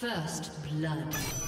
First blood.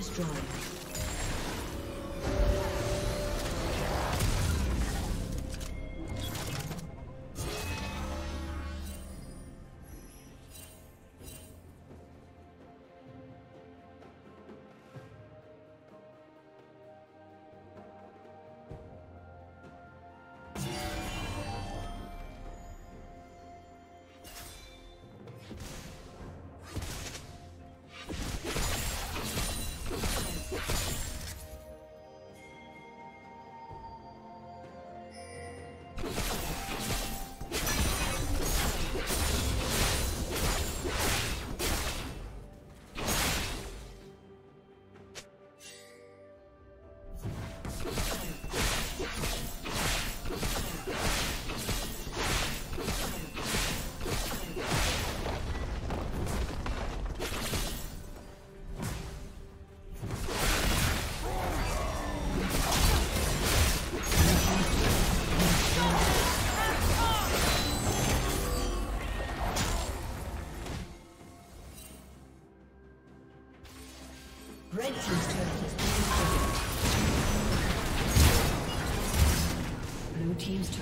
Destroyed.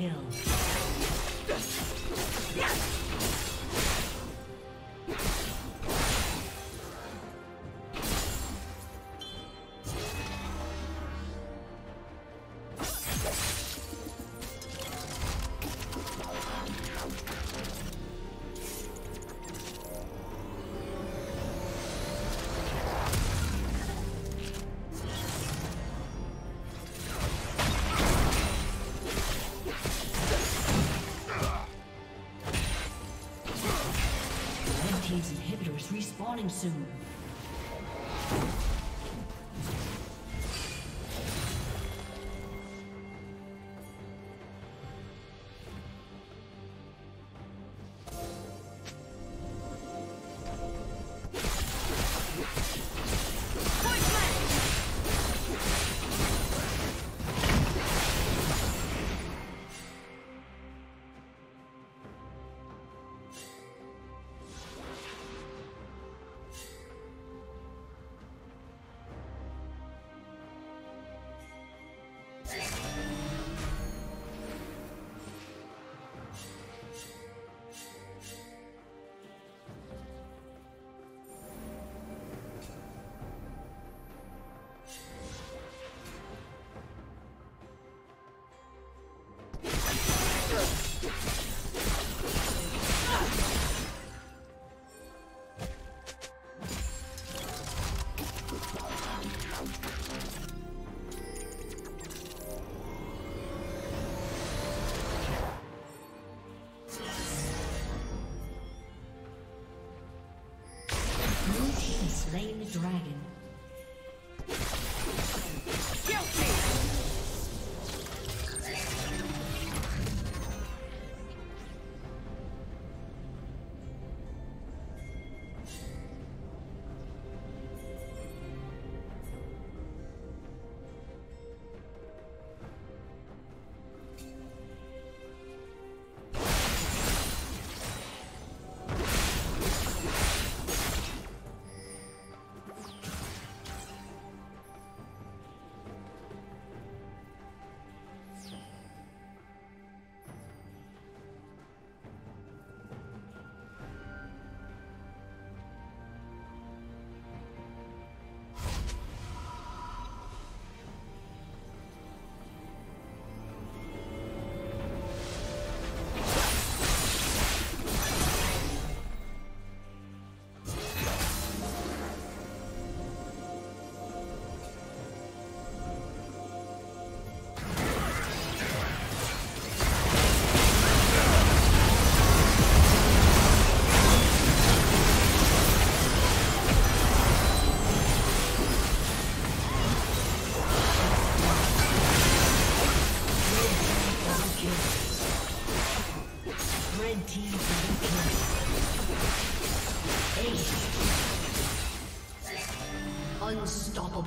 Kill. Is respawning soon. dragon.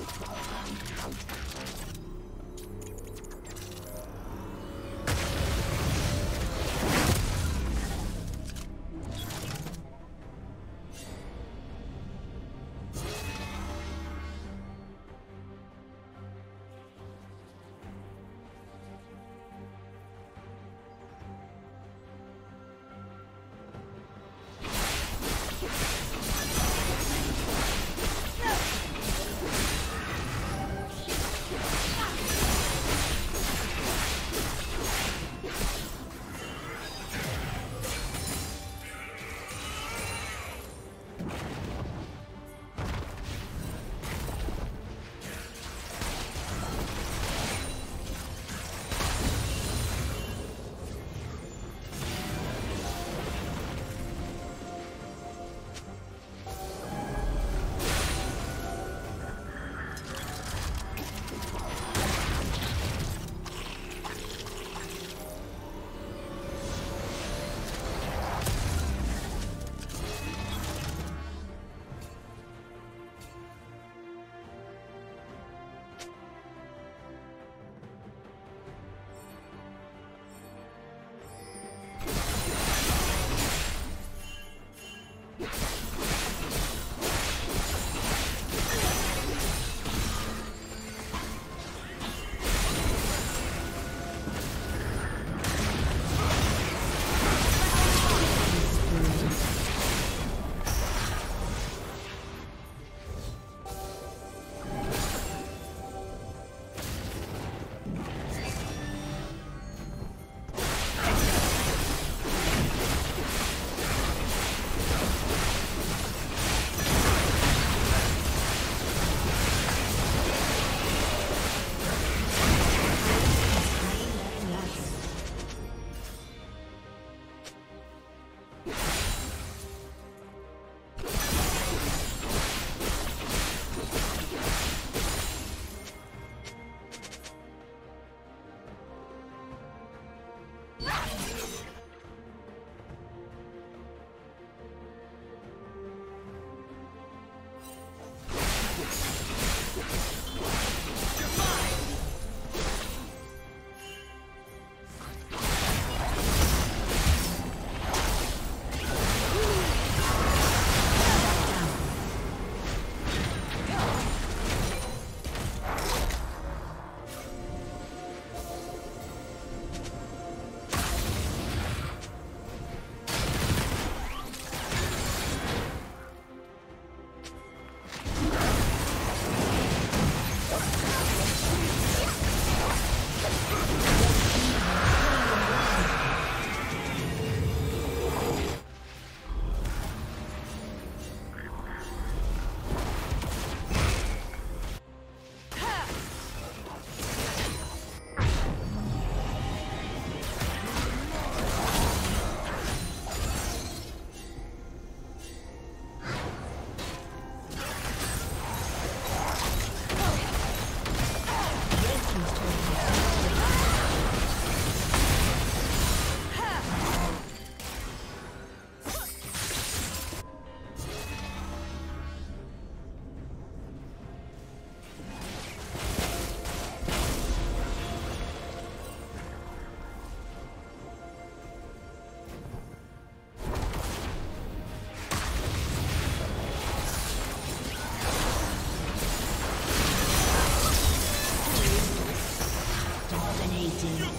いい感じ。dominating.